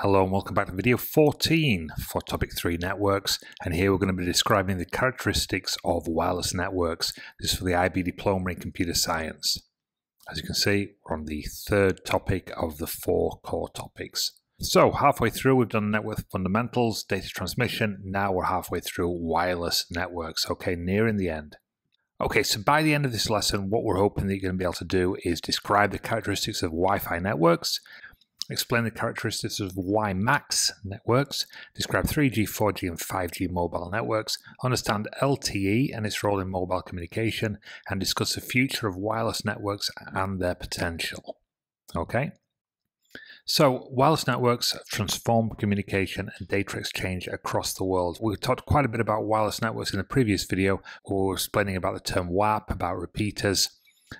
Hello and welcome back to video 14 for topic 3 networks and here we're going to be describing the characteristics of wireless networks. This is for the IB Diploma in Computer Science. As you can see we're on the third topic of the four core topics. So halfway through we've done network fundamentals, data transmission, now we're halfway through wireless networks, okay nearing the end. Okay, so by the end of this lesson, what we're hoping that you're going to be able to do is describe the characteristics of Wi-Fi networks, explain the characteristics of WiMAX networks, describe 3G, 4G, and 5G mobile networks, understand LTE and its role in mobile communication, and discuss the future of wireless networks and their potential. Okay? So, wireless networks transform communication and data exchange across the world. We talked quite a bit about wireless networks in the previous video. We were explaining about the term WAP, about repeaters,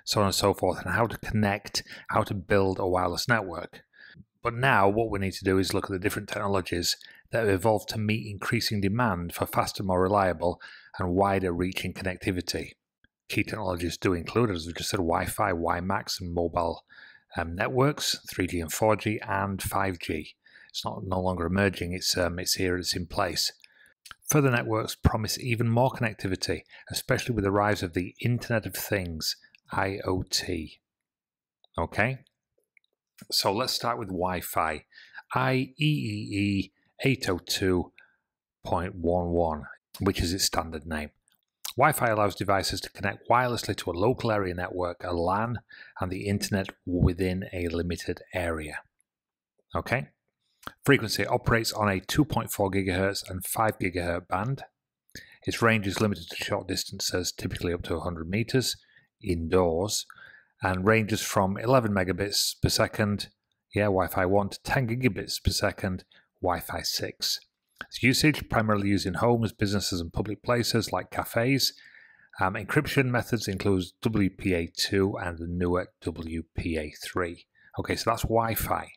so on and so forth, and how to connect, how to build a wireless network. But now, what we need to do is look at the different technologies that have evolved to meet increasing demand for faster, more reliable, and wider reaching connectivity. Key technologies do include, as we just said, Wi Fi, WiMAX, and mobile um, networks, 3G and 4G, and 5G. It's not no longer emerging, it's, um, it's here, it's in place. Further networks promise even more connectivity, especially with the rise of the Internet of Things, IoT. Okay? So let's start with Wi Fi. IEEE 802.11, which is its standard name. Wi Fi allows devices to connect wirelessly to a local area network, a LAN, and the internet within a limited area. Okay? Frequency operates on a 2.4 GHz and 5 GHz band. Its range is limited to short distances, typically up to 100 meters indoors, and ranges from 11 megabits per second, yeah, Wi Fi 1 to 10 gigabits per second, Wi Fi 6. Its usage primarily used in homes, businesses, and public places like cafes. Um, encryption methods include WPA2 and the newer WPA3. Okay, so that's Wi Fi.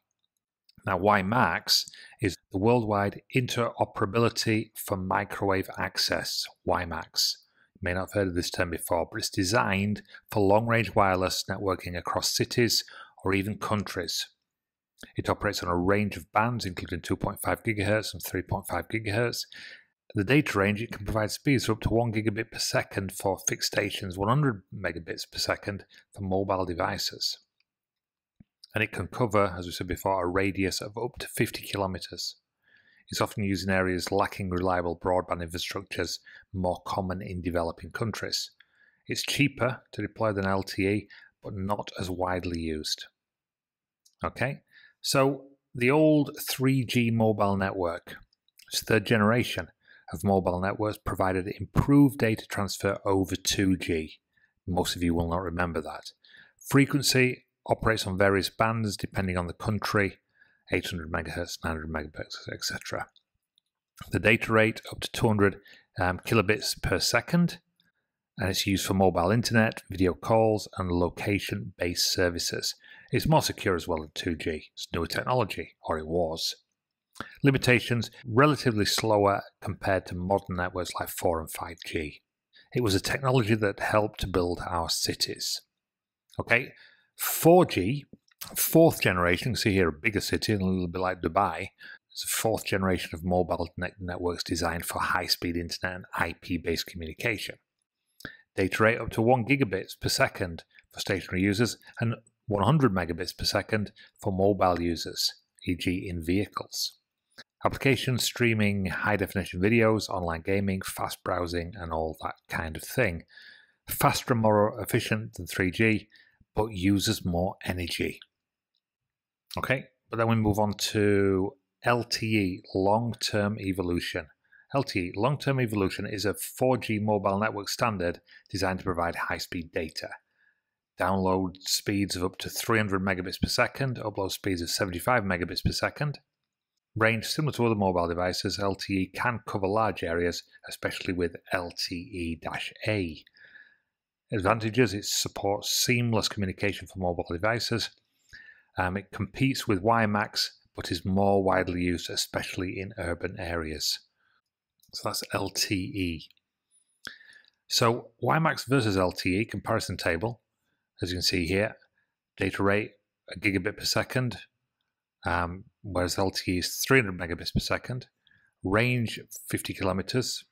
Now, WiMAX is the worldwide interoperability for microwave access, WiMAX. May not have heard of this term before, but it's designed for long range wireless networking across cities or even countries. It operates on a range of bands, including 2.5 GHz and 3.5 GHz. The data range it can provide speeds of up to 1 gigabit per second for fixed stations, 100 megabits per second for mobile devices. And it can cover, as we said before, a radius of up to 50 kilometers. It's often used in areas lacking reliable broadband infrastructures, more common in developing countries. It's cheaper to deploy than LTE, but not as widely used. Okay, so the old 3G mobile network, its third generation of mobile networks, provided improved data transfer over 2G. Most of you will not remember that. Frequency operates on various bands depending on the country 800 megahertz, 900 megahertz, etc. The data rate up to 200 um, kilobits per second, and it's used for mobile internet, video calls, and location based services. It's more secure as well than 2G. It's newer technology, or it was. Limitations relatively slower compared to modern networks like 4 and 5G. It was a technology that helped to build our cities. Okay, 4G fourth generation, see here a bigger city, a little bit like Dubai. It's a fourth generation of mobile net- networks designed for high speed internet and IP based communication. Data rate up to 1 gigabits per second for stationary users and 100 megabits per second for mobile users, e.g., in vehicles. Applications streaming high definition videos, online gaming, fast browsing, and all that kind of thing. Faster and more efficient than 3G, but uses more energy. Okay, but then we move on to LTE, long term evolution. LTE, long term evolution, is a 4G mobile network standard designed to provide high speed data. Download speeds of up to 300 megabits per second, upload speeds of 75 megabits per second. Range similar to other mobile devices, LTE can cover large areas, especially with LTE A. Advantages it supports seamless communication for mobile devices um, it competes with WiMAX, but is more widely used, especially in urban areas. So that's LTE. So WiMAX versus LTE comparison table, as you can see here, data rate a gigabit per second, um, whereas LTE is 300 megabits per second, range 50 kilometers,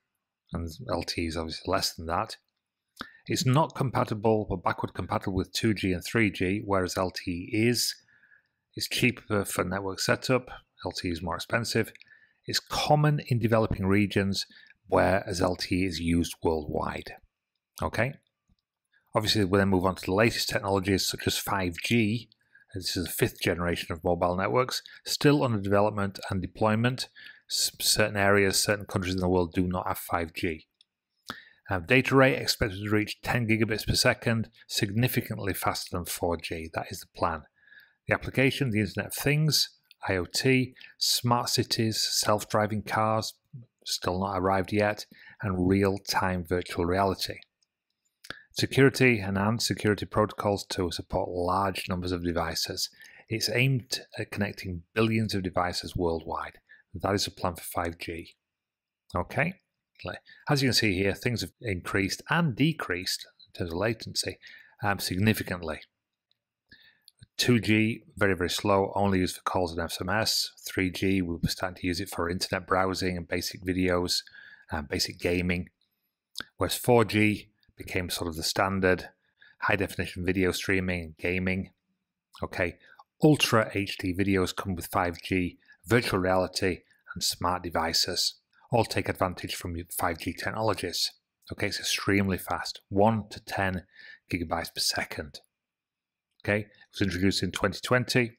and LTE is obviously less than that. It's not compatible or backward compatible with 2G and 3G, whereas LTE is. It's cheaper for network setup, LTE is more expensive. It's common in developing regions, whereas LTE is used worldwide. Okay? Obviously, we'll then move on to the latest technologies such as 5G. This is the fifth generation of mobile networks, still under development and deployment. Certain areas, certain countries in the world do not have 5G. Um, data rate expected to reach 10 gigabits per second, significantly faster than 4G. That is the plan. The application, the Internet of Things, IoT, smart cities, self driving cars, still not arrived yet, and real time virtual reality. Security enhanced security protocols to support large numbers of devices. It's aimed at connecting billions of devices worldwide. That is a plan for 5G. Okay. As you can see here, things have increased and decreased in terms of latency um, significantly. 2G, very, very slow, only used for calls and SMS. 3G, we'll be starting to use it for internet browsing and basic videos, and basic gaming. Whereas 4G became sort of the standard, high definition video streaming and gaming. Okay, Ultra HD videos come with 5G, virtual reality, and smart devices all take advantage from 5G technologies. Okay, it's extremely fast, 1 to 10 gigabytes per second. Okay, it was introduced in 2020,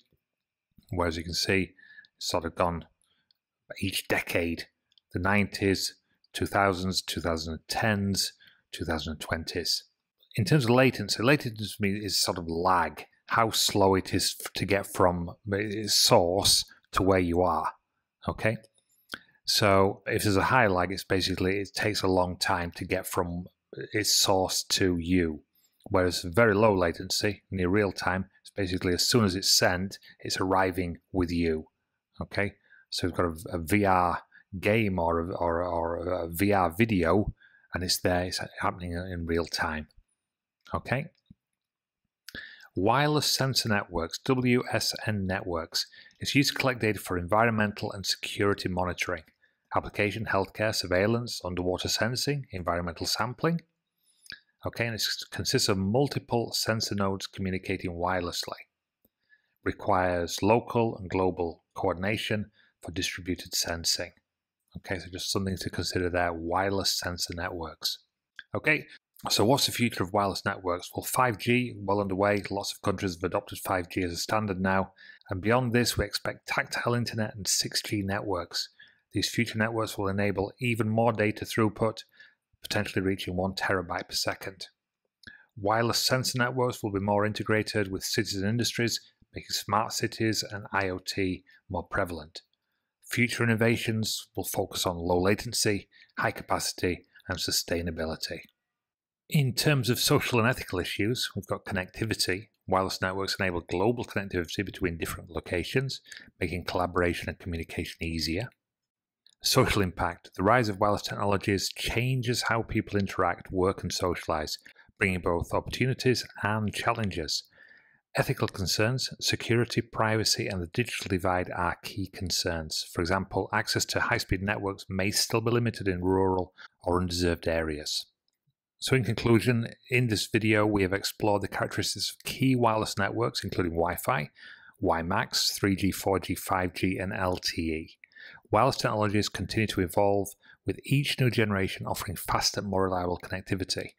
where as you can see, it's sort of gone each decade the 90s, 2000s, 2010s, 2020s. In terms of latency, latency is sort of lag, how slow it is to get from its source to where you are. Okay, so if there's a high lag, it's basically it takes a long time to get from its source to you. Whereas very low latency, near real time, it's basically as soon as it's sent, it's arriving with you. Okay, so we've got a, a VR game or a, or, or a VR video, and it's there, it's happening in real time. Okay. Wireless Sensor Networks, WSN networks, is used to collect data for environmental and security monitoring application, healthcare, surveillance, underwater sensing, environmental sampling. Okay, and it consists of multiple sensor nodes communicating wirelessly. Requires local and global coordination for distributed sensing. Okay, so just something to consider there wireless sensor networks. Okay, so what's the future of wireless networks? Well, 5G, well underway. Lots of countries have adopted 5G as a standard now. And beyond this, we expect tactile internet and 6G networks these future networks will enable even more data throughput, potentially reaching 1 terabyte per second. Wireless sensor networks will be more integrated with cities and industries, making smart cities and IoT more prevalent. Future innovations will focus on low latency, high capacity, and sustainability. In terms of social and ethical issues, we've got connectivity. Wireless networks enable global connectivity between different locations, making collaboration and communication easier. Social impact. The rise of wireless technologies changes how people interact, work, and socialize, bringing both opportunities and challenges. Ethical concerns, security, privacy, and the digital divide are key concerns. For example, access to high speed networks may still be limited in rural or undeserved areas. So, in conclusion, in this video, we have explored the characteristics of key wireless networks, including Wi Fi, WiMAX, 3G, 4G, 5G, and LTE. Wireless technologies continue to evolve, with each new generation offering faster, more reliable connectivity.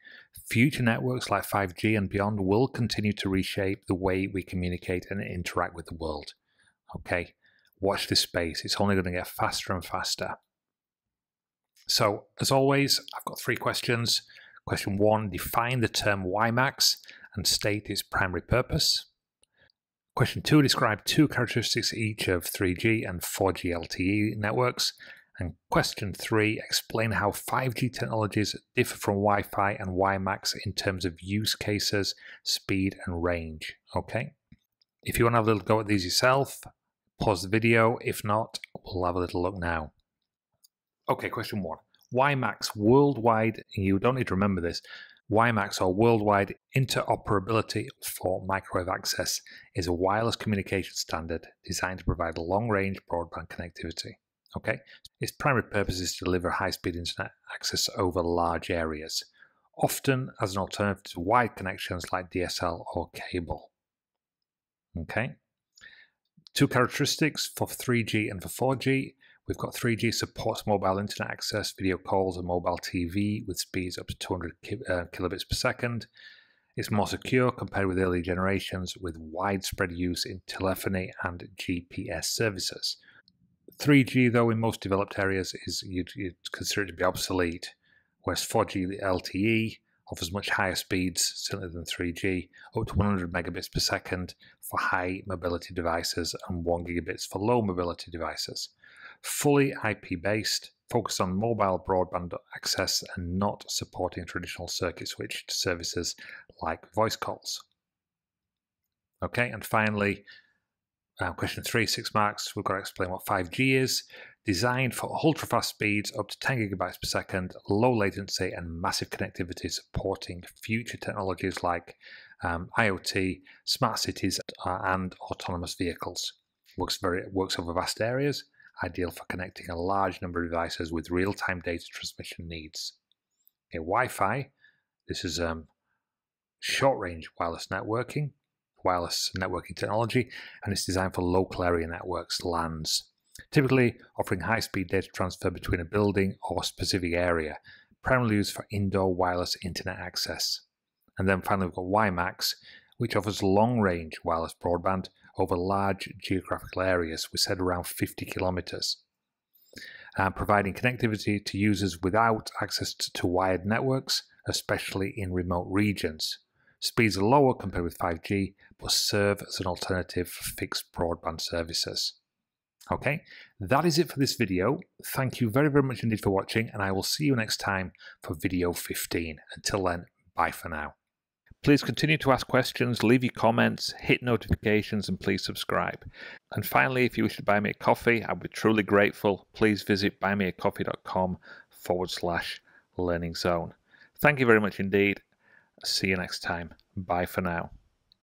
Future networks like 5G and beyond will continue to reshape the way we communicate and interact with the world. Okay, watch this space, it's only going to get faster and faster. So, as always, I've got three questions. Question one Define the term WiMAX and state its primary purpose. Question two, describe two characteristics each of 3G and 4G LTE networks. And question three, explain how 5G technologies differ from Wi Fi and WiMAX in terms of use cases, speed, and range. Okay. If you want to have a little go at these yourself, pause the video. If not, we'll have a little look now. Okay, question one. WiMAX worldwide, you don't need to remember this, WiMAX or Worldwide Interoperability for Microwave Access is a wireless communication standard designed to provide long range broadband connectivity. Okay, its primary purpose is to deliver high speed internet access over large areas, often as an alternative to wide connections like DSL or cable. Okay, two characteristics for 3G and for 4G We've got 3G supports mobile internet access, video calls, and mobile TV with speeds up to 200 uh, kilobits per second. It's more secure compared with earlier generations with widespread use in telephony and GPS services. 3G, though, in most developed areas, is you'd, you'd consider it to be obsolete, whereas 4G the LTE offers much higher speeds, certainly than 3G, up to 100 megabits per second for high mobility devices and 1 gigabits for low mobility devices fully IP based, focused on mobile broadband access and not supporting traditional circuit switched services like voice calls. Okay, and finally, uh, question three, six marks, we've got to explain what 5G is. Designed for ultra fast speeds up to 10 gigabytes per second, low latency, and massive connectivity, supporting future technologies like um, IoT, smart cities, and autonomous vehicles. Works very works over vast areas, ideal for connecting a large number of devices with real-time data transmission needs. Okay, Wi-Fi, this is um, short-range wireless networking, wireless networking technology, and it's designed for local area networks, LANs, typically offering high-speed data transfer between a building or specific area, primarily used for indoor wireless internet access. And then finally, we've got WiMAX, which offers long-range wireless broadband over large geographical areas, we said around 50 kilometers, and providing connectivity to users without access to wired networks, especially in remote regions. Speeds are lower compared with 5G, but serve as an alternative for fixed broadband services. Okay, that is it for this video. Thank you very, very much indeed for watching, and I will see you next time for video 15. Until then, bye for now. Please continue to ask questions, leave your comments, hit notifications, and please subscribe. And finally, if you wish to buy me a coffee, I'd be truly grateful. Please visit buymeacoffee.com forward slash learning zone. Thank you very much indeed. See you next time. Bye for now.